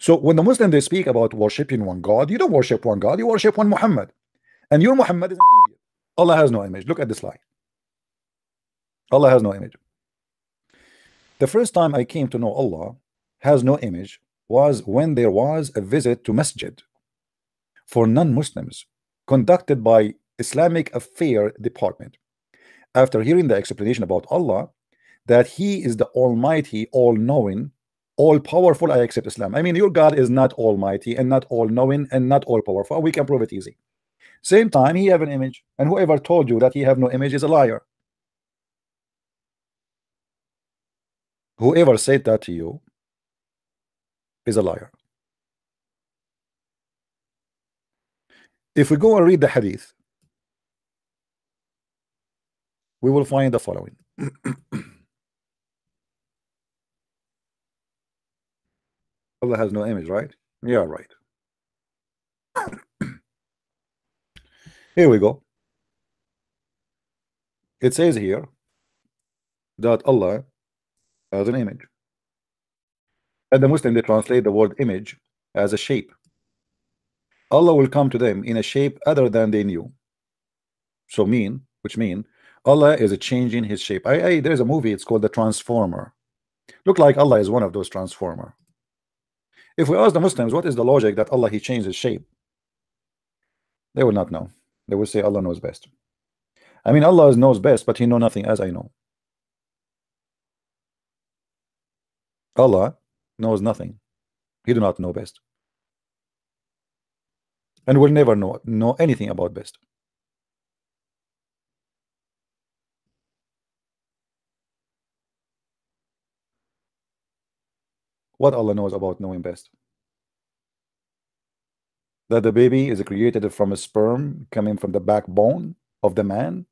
So when the Muslims they speak about worshiping one God, you don't worship one God, you worship one Muhammad. And your Muhammad is an idiot. Allah has no image. Look at this lie. Allah has no image. The first time I came to know Allah has no image was when there was a visit to masjid for non-Muslims conducted by Islamic Affair Department. After hearing the explanation about Allah, that He is the Almighty, all-knowing, all-powerful, I accept Islam. I mean, your God is not almighty and not all-knowing and not all-powerful. We can prove it easy. Same time, He have an image, and whoever told you that He have no image is a liar. Whoever said that to you is a liar. If we go and read the hadith, we will find the following. Allah has no image, right? Yeah, right. here we go. It says here that Allah has an image. And the Muslim they translate the word image as a shape. Allah will come to them in a shape other than they knew. So mean, which mean Allah is a changing his shape. I, I there's a movie, it's called The Transformer. Look like Allah is one of those transformer. If we ask the Muslims what is the logic that Allah he changed his shape, they will not know. They will say Allah knows best. I mean Allah knows best, but he know nothing as I know. Allah knows nothing. He do not know best. And will never know know anything about best. What Allah knows about knowing best? That the baby is created from a sperm coming from the backbone of the man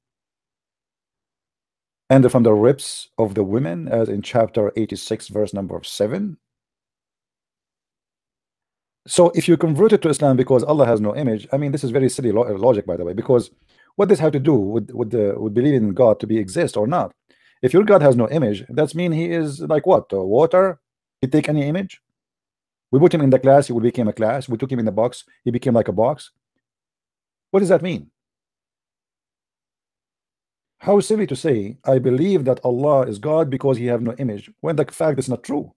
and from the ribs of the women as in chapter 86 verse number 7 so if you convert it to Islam because Allah has no image I mean this is very silly lo logic by the way because what does have to do with with the with believing in God to be exist or not? If your God has no image that's mean he is like what? Uh, water take any image. We put him in the class he will become a class. We took him in the box he became like a box. What does that mean? How silly to say I believe that Allah is God because he have no image when the fact is not true.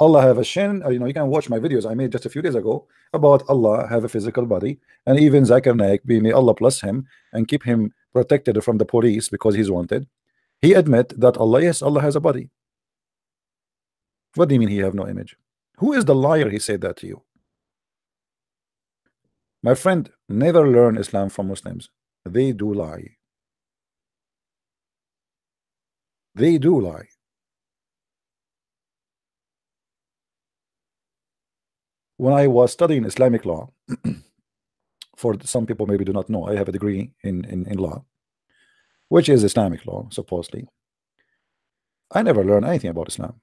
Allah have a shin uh, you know you can watch my videos I made just a few days ago about Allah have a physical body and even Zakir Naik may Allah bless him and keep him protected from the police because he's wanted. He admit that Allah yes Allah has a body what do you mean he have no image? Who is the liar he said that to you? My friend never learn Islam from Muslims. They do lie. They do lie. When I was studying Islamic law, for some people maybe do not know, I have a degree in, in, in law, which is Islamic law, supposedly. I never learned anything about Islam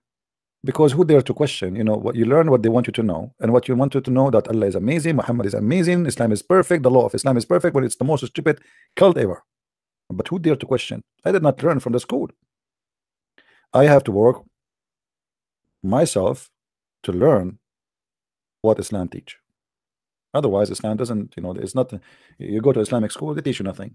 because who dare to question you know what you learn what they want you to know and what you wanted to know that Allah is amazing Muhammad is amazing Islam is perfect the law of Islam is perfect but it's the most stupid cult ever but who dare to question I did not learn from the school I have to work myself to learn what Islam teach. Otherwise, Islam doesn't, you know, it's not. You go to Islamic school, they teach you nothing.